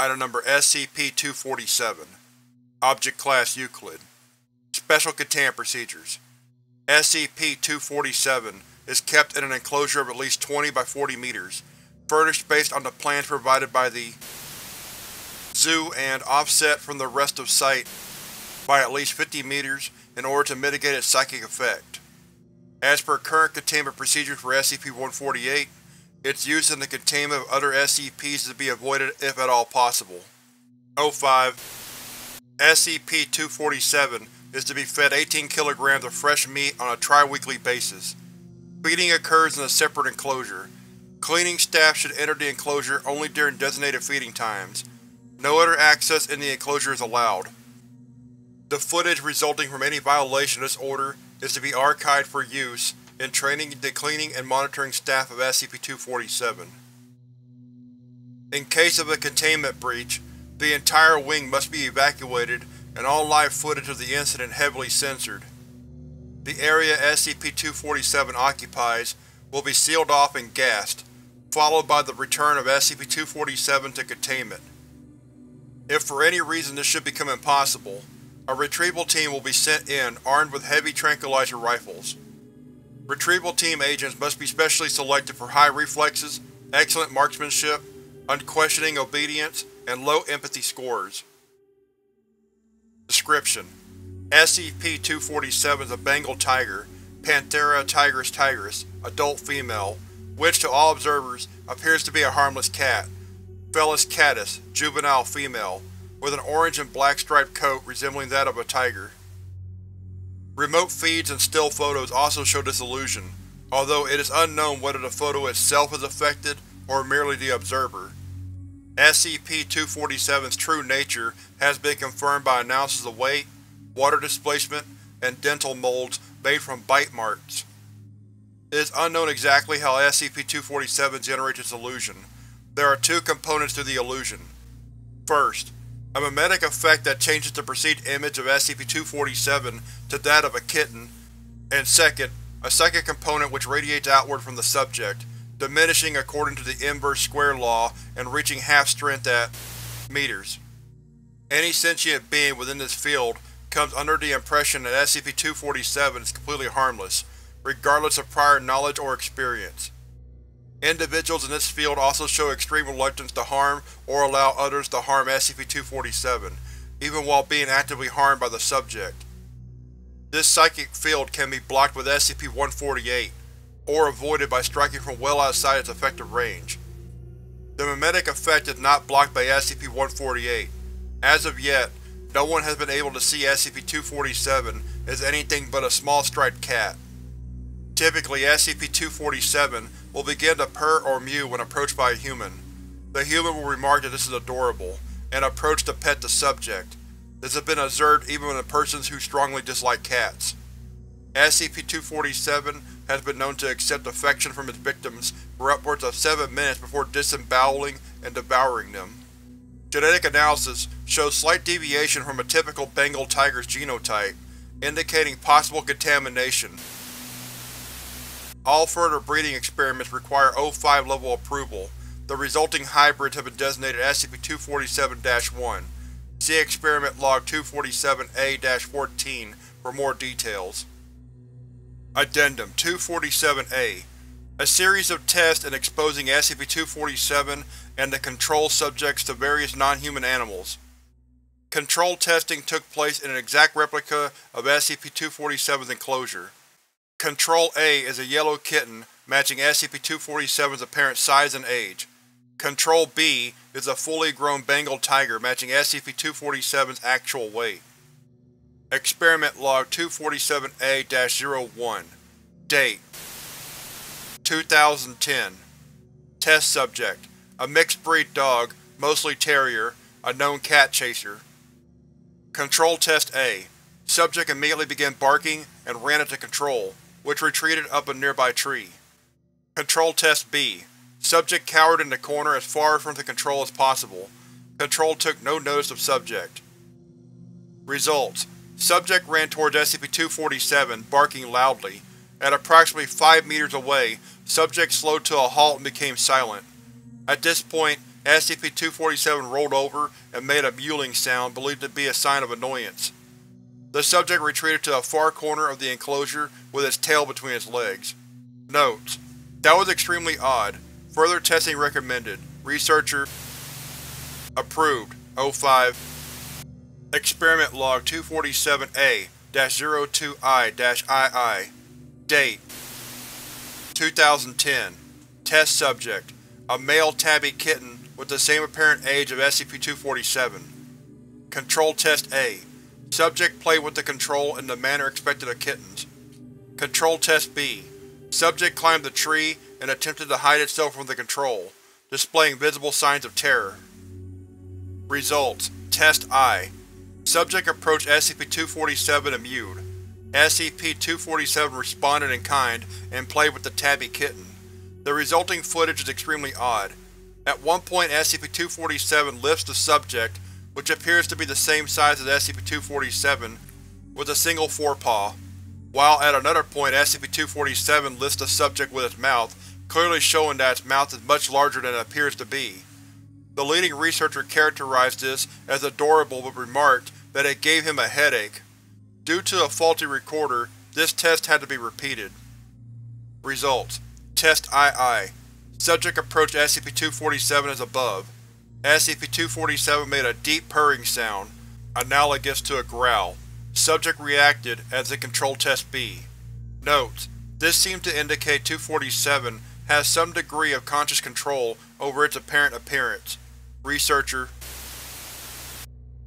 Item Number SCP-247 Object Class Euclid Special Containment Procedures SCP-247 is kept in an enclosure of at least 20 by 40 meters, furnished based on the plans provided by the Zoo and offset from the rest of Site by at least 50 meters in order to mitigate its psychic effect. As per current containment procedures for SCP-148, its use in the containment of other SCPs is to be avoided if at all possible. O5 SCP-247 is to be fed 18 kg of fresh meat on a tri-weekly basis. Feeding occurs in a separate enclosure. Cleaning staff should enter the enclosure only during designated feeding times. No other access in the enclosure is allowed. The footage resulting from any violation of this order is to be archived for use in training the cleaning and monitoring staff of SCP-247. In case of a containment breach, the entire wing must be evacuated and all live footage of the incident heavily censored. The area SCP-247 occupies will be sealed off and gassed, followed by the return of SCP-247 to containment. If for any reason this should become impossible, a retrieval team will be sent in armed with heavy tranquilizer rifles. Retrieval team agents must be specially selected for high reflexes, excellent marksmanship, unquestioning obedience, and low empathy scores. Description: SCP-247 is a Bengal tiger, Panthera tigris tigris, adult female, which to all observers appears to be a harmless cat. Felis catus, juvenile female, with an orange and black striped coat resembling that of a tiger. Remote feeds and still photos also show this illusion, although it is unknown whether the photo itself is affected or merely the observer. SCP-247's true nature has been confirmed by analysis of weight, water displacement, and dental molds made from bite marks. It is unknown exactly how SCP-247 generates its illusion. There are two components to the illusion. First, a mimetic effect that changes the perceived image of SCP-247 to that of a kitten, and second, a second component which radiates outward from the subject, diminishing according to the inverse square law and reaching half-strength at meters. Any sentient being within this field comes under the impression that SCP-247 is completely harmless, regardless of prior knowledge or experience. Individuals in this field also show extreme reluctance to harm or allow others to harm SCP-247, even while being actively harmed by the subject. This psychic field can be blocked with SCP-148, or avoided by striking from well outside its effective range. The mimetic effect is not blocked by SCP-148. As of yet, no one has been able to see SCP-247 as anything but a small striped cat. Typically, SCP-247 will begin to purr or mew when approached by a human. The human will remark that this is adorable, and approach to pet the subject. This has been observed even in persons who strongly dislike cats. SCP-247 has been known to accept affection from its victims for upwards of seven minutes before disemboweling and devouring them. Genetic analysis shows slight deviation from a typical Bengal tiger's genotype, indicating possible contamination. All further breeding experiments require O5 level approval. The resulting hybrids have been designated SCP-247-1. See Experiment Log 247-A-14 for more details. Addendum 247-A A series of tests in exposing SCP-247 and the control subjects to various non-human animals. Control testing took place in an exact replica of SCP-247's enclosure. Control A is a yellow kitten matching SCP-247's apparent size and age. Control B is a fully grown Bengal tiger matching SCP-247's actual weight. Experiment Log 247-A-01 Date 2010 Test Subject A mixed-breed dog, mostly terrier, a known cat chaser. Control Test A Subject immediately began barking and ran into Control, which retreated up a nearby tree. Control Test B Subject cowered in the corner as far from the control as possible. Control took no notice of subject. Results: Subject ran towards SCP-247, barking loudly. At approximately 5 meters away, subject slowed to a halt and became silent. At this point, SCP-247 rolled over and made a mewling sound believed to be a sign of annoyance. The subject retreated to a far corner of the enclosure with its tail between its legs. Notes: That was extremely odd. Further testing recommended. Researcher Approved. O5 Experiment Log 247-A-02I-II Date 2010 Test Subject A male tabby kitten with the same apparent age of SCP-247 Control Test A Subject played with the control in the manner expected of kittens. Control Test B Subject climbed the tree and attempted to hide itself from the control, displaying visible signs of terror. Results: Test I Subject approached SCP-247 and mewed. SCP-247 responded in kind and played with the tabby kitten. The resulting footage is extremely odd. At one point SCP-247 lifts the subject, which appears to be the same size as SCP-247, with a single forepaw, while at another point SCP-247 lifts the subject with its mouth, clearly showing that its mouth is much larger than it appears to be. The leading researcher characterized this as adorable but remarked that it gave him a headache. Due to a faulty recorder, this test had to be repeated. Results: Test II Subject approached SCP-247 as above. SCP-247 made a deep purring sound, analogous to a growl. Subject reacted as in Control Test B. Notes: This seems to indicate 247 has some degree of conscious control over its apparent appearance. Researcher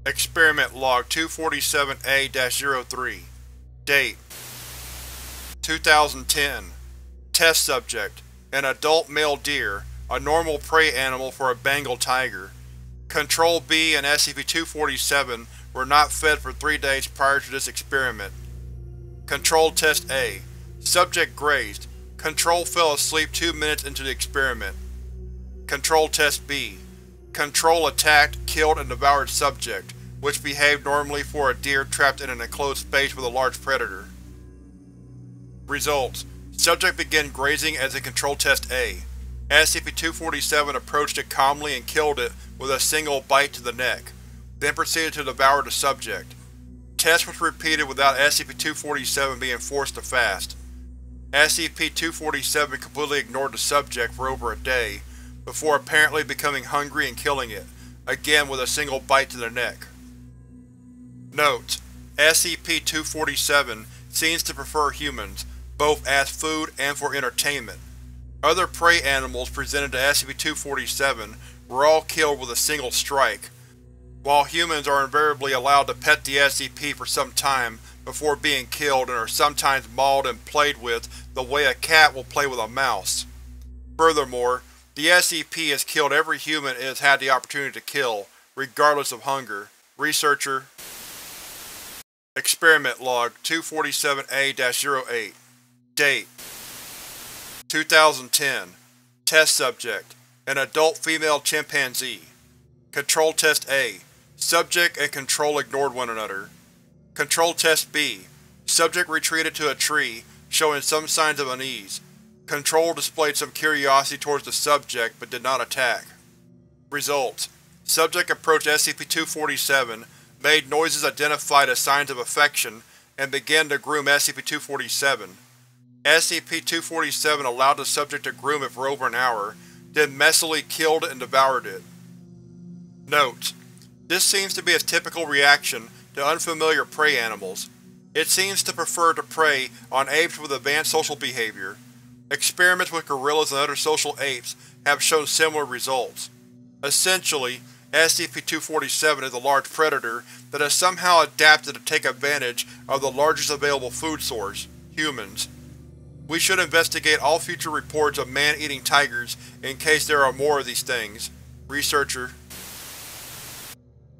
Experiment Log 247-A-03 Date 2010 Test Subject An adult male deer, a normal prey animal for a Bengal tiger. Control B and SCP-247 were not fed for three days prior to this experiment. Control Test A Subject grazed. Control fell asleep two minutes into the experiment. Control Test B Control attacked, killed, and devoured subject, which behaved normally for a deer trapped in an enclosed space with a large predator. Results: Subject began grazing as in Control Test A. SCP-247 approached it calmly and killed it with a single bite to the neck, then proceeded to devour the subject. Test was repeated without SCP-247 being forced to fast. SCP-247 completely ignored the subject for over a day, before apparently becoming hungry and killing it, again with a single bite to the neck. Note: SCP-247 seems to prefer humans, both as food and for entertainment. Other prey animals presented to SCP-247 were all killed with a single strike, while humans are invariably allowed to pet the SCP for some time before being killed and are sometimes mauled and played with the way a cat will play with a mouse. Furthermore, the SCP has killed every human it has had the opportunity to kill, regardless of hunger. Researcher Experiment Log 247-A-08 Date 2010 Test Subject An adult female chimpanzee Control Test A Subject and Control ignored one another. Control Test B Subject retreated to a tree, showing some signs of unease. Control displayed some curiosity towards the subject, but did not attack. Results: Subject approached SCP-247, made noises identified as signs of affection, and began to groom SCP-247. SCP-247 allowed the subject to groom it for over an hour, then messily killed and devoured it. Note: This seems to be its typical reaction to unfamiliar prey animals. It seems to prefer to prey on apes with advanced social behavior. Experiments with gorillas and other social apes have shown similar results. Essentially, SCP-247 is a large predator that has somehow adapted to take advantage of the largest available food source, humans. We should investigate all future reports of man-eating tigers in case there are more of these things. Researcher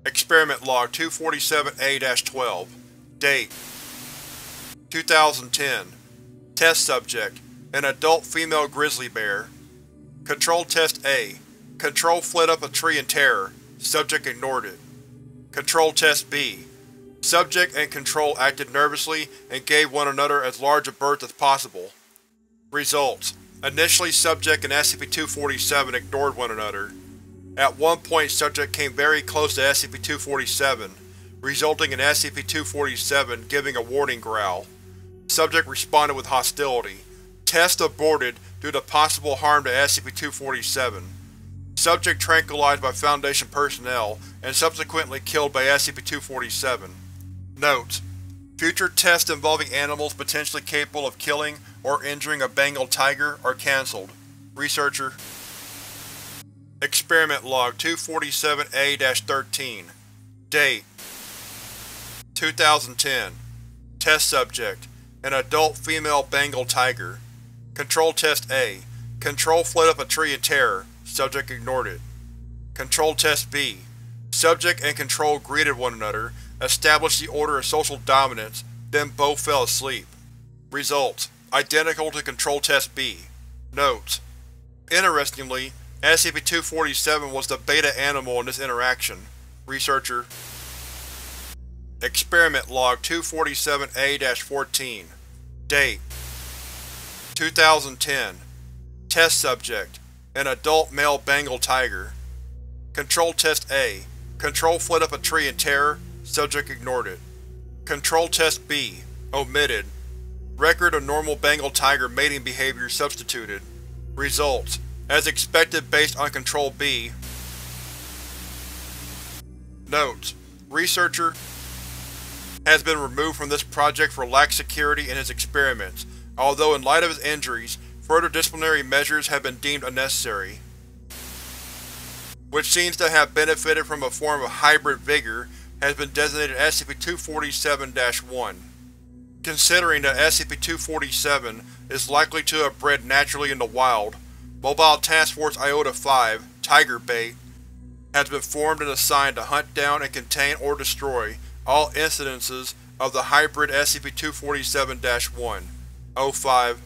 Experiment Log 247-A-12 Date 2010 Test Subject an adult female grizzly bear. Control Test A. Control fled up a tree in terror. Subject ignored it. Control Test B. Subject and Control acted nervously and gave one another as large a berth as possible. Results: Initially Subject and SCP-247 ignored one another. At one point subject came very close to SCP-247, resulting in SCP-247 giving a warning growl. Subject responded with hostility. Test aborted due to possible harm to SCP-247. Subject tranquilized by Foundation personnel and subsequently killed by SCP-247. Note: Future tests involving animals potentially capable of killing or injuring a Bengal tiger are cancelled. Researcher Experiment Log 247-A-13 Date 2010 Test Subject An adult female Bengal tiger Control Test A Control fled up a tree in terror. Subject ignored it. Control Test B Subject and Control greeted one another, established the order of social dominance, then both fell asleep. Results: Identical to Control Test B. Notes: Interestingly, SCP-247 was the beta animal in this interaction. Researcher. Experiment Log 247-A-14 Date. 2010 Test Subject. An adult male Bengal tiger. Control Test A. Control fled up a tree in terror, subject ignored it. Control Test B Omitted Record of normal Bengal tiger mating behavior substituted. Results as expected based on Control B. Notes: Researcher has been removed from this project for lax security in his experiments, although in light of his injuries, further disciplinary measures have been deemed unnecessary. Which seems to have benefited from a form of hybrid vigor has been designated SCP-247-1. Considering that SCP-247 is likely to have bred naturally in the wild, Mobile Task Force Iota-5, Tiger Bait, has been formed and assigned to hunt down and contain or destroy all incidences of the hybrid SCP-247-1, O5,